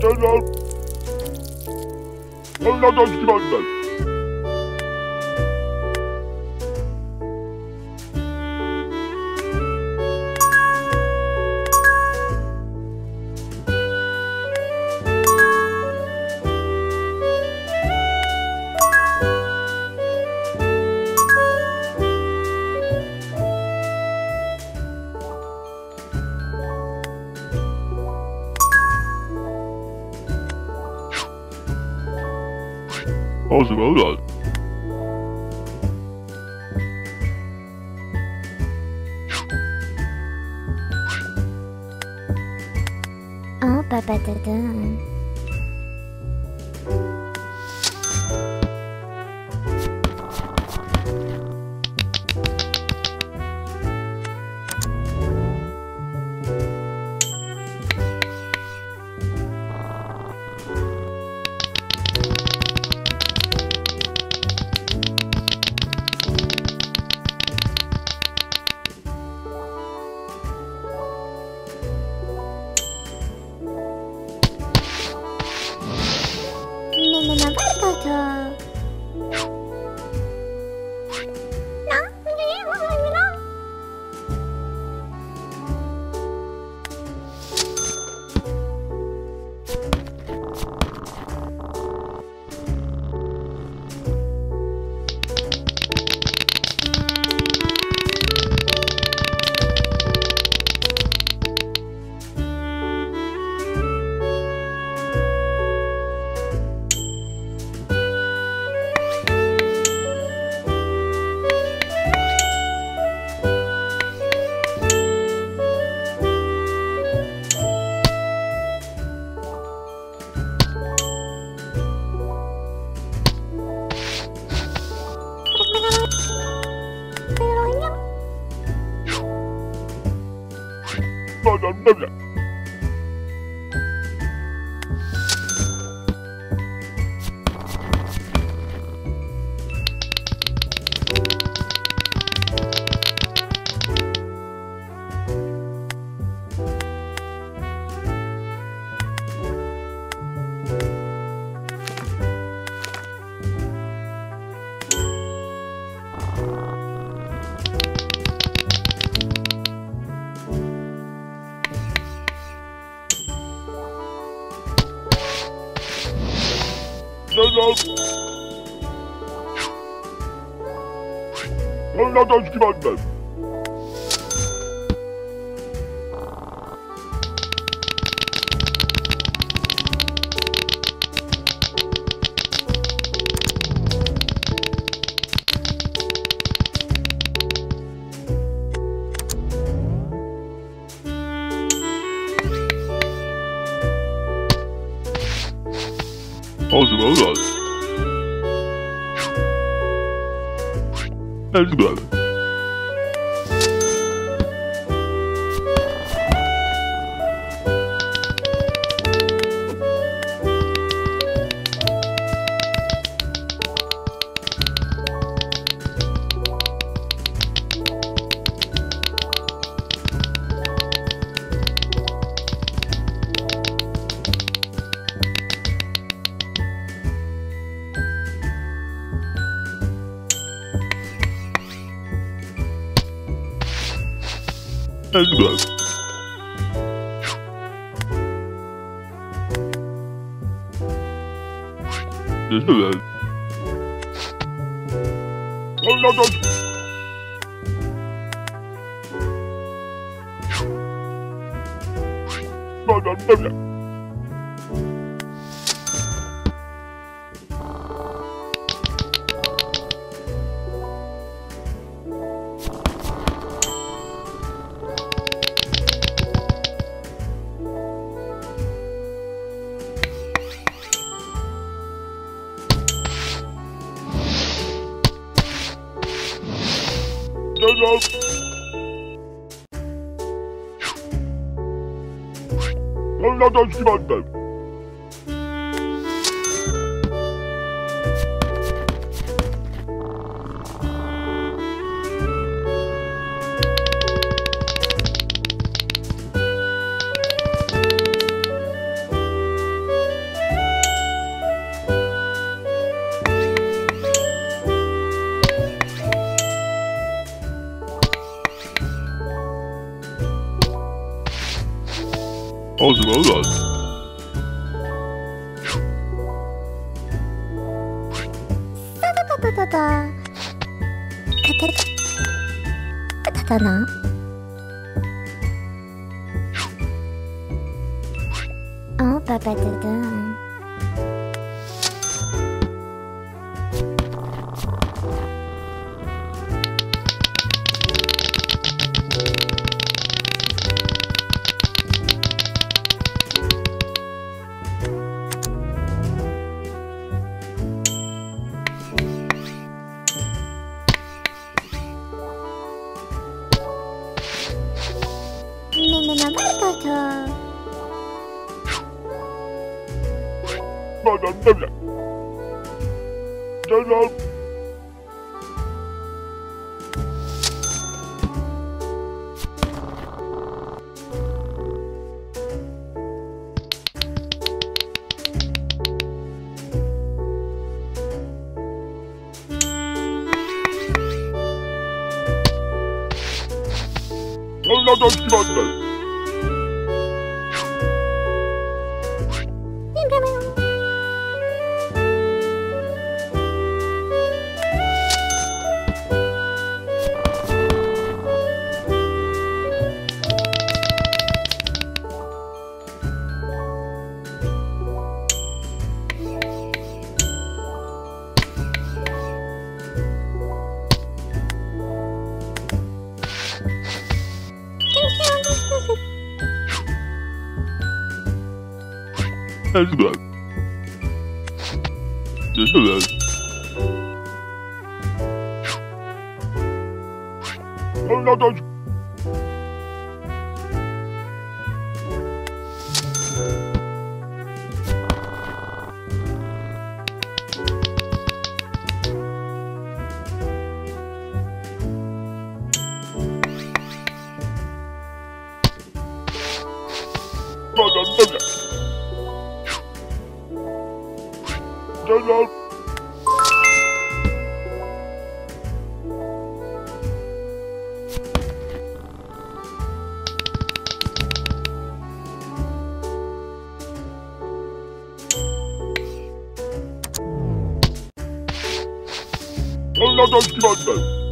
Selam. Onlardan çıkartmaz. Ağzıma ulan. Oh, ba ba da da. 对。Selam. as well as as well. endless. Oh, no, no. No, no, no, no. Selam. Onlardan çıkartmaz. Ağzıma 哒哒，哒哒哒，哒哒呢。哦，拜拜，哒哒。Ne ya? Selam. Evladan çıkarttı. Oh, no, don't. Selam. Evladan çıkarttı.